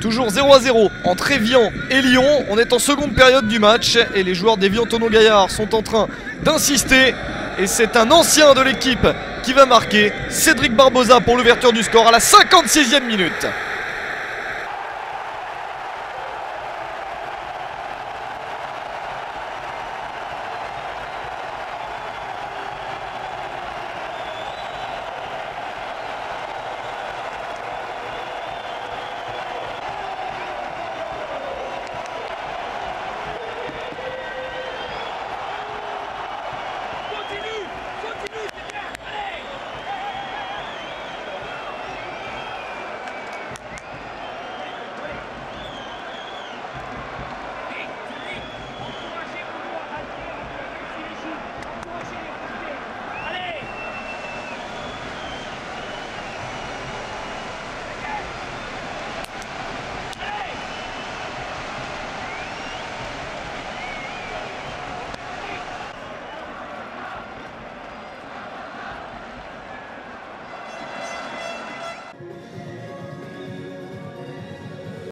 Toujours 0 à 0 entre Evian et Lyon. On est en seconde période du match et les joueurs d'Evian Tono Gaillard sont en train d'insister. Et c'est un ancien de l'équipe qui va marquer, Cédric Barbosa pour l'ouverture du score à la 56e minute.